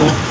Cool.